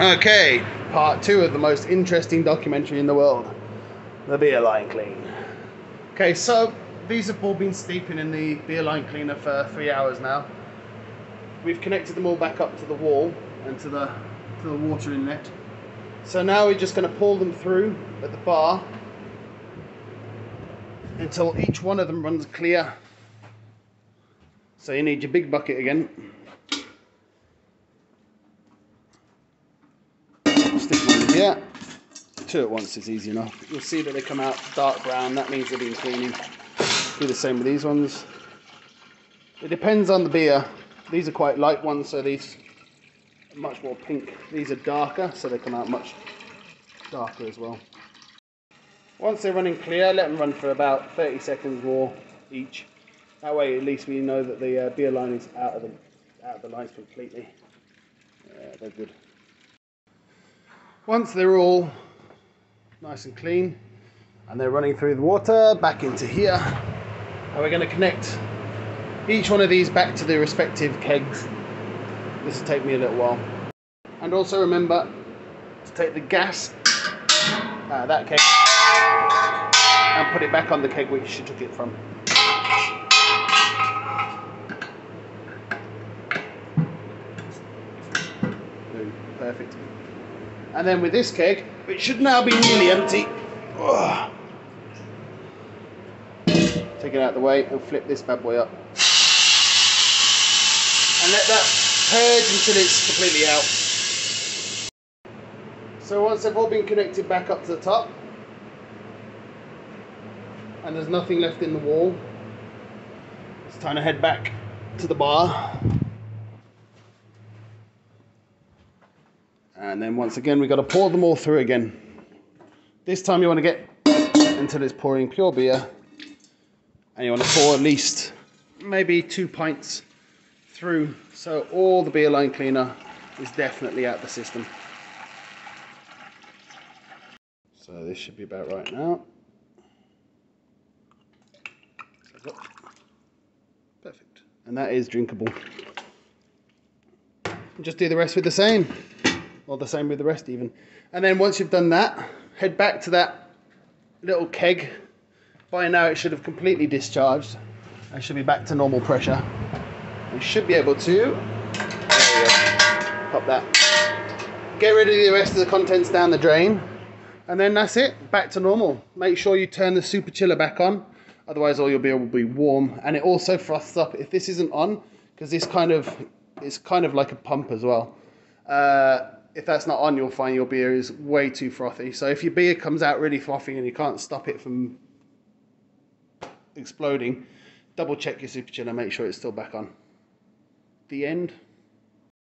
Okay, part two of the most interesting documentary in the world the beer line clean. Okay, so these have all been steeping in the beer line cleaner for three hours now. We've connected them all back up to the wall and to the, to the water inlet. So now we're just going to pull them through at the bar until each one of them runs clear. So you need your big bucket again. Stick them here. Two at once is easy enough. You'll see that they come out dark brown. That means they've been cleaning. Do the same with these ones. It depends on the beer. These are quite light ones, so these are much more pink. These are darker, so they come out much darker as well. Once they're running clear, let them run for about 30 seconds more each. That way, at least we know that the uh, beer line is out of the out of the lines completely. Yeah, they're good. Once they're all nice and clean, and they're running through the water back into here, and we're going to connect each one of these back to the respective kegs. This will take me a little while. And also remember to take the gas out of that keg and put it back on the keg which you took it from. Boom, Perfect. And then with this keg, which should now be nearly empty, take it out of the way and flip this bad boy up. And let that purge until it's completely out. So once they've all been connected back up to the top, and there's nothing left in the wall, it's time to head back to the bar. And then once again, we've got to pour them all through again. This time you want to get until it's pouring pure beer. And you want to pour at least maybe two pints through. So all the beer line cleaner is definitely out the system. So this should be about right now. Perfect. And that is drinkable. Just do the rest with the same. Or the same with the rest even. And then once you've done that, head back to that little keg. By now it should have completely discharged. And should be back to normal pressure. You should be able to, we pop that. Get rid of the rest of the contents down the drain. And then that's it, back to normal. Make sure you turn the super chiller back on. Otherwise all your beer will be warm. And it also froths up if this isn't on, because this kind of, it's kind of like a pump as well. Uh, if that's not on, you'll find your beer is way too frothy. So if your beer comes out really frothy and you can't stop it from exploding, double check your super chiller, make sure it's still back on. The end.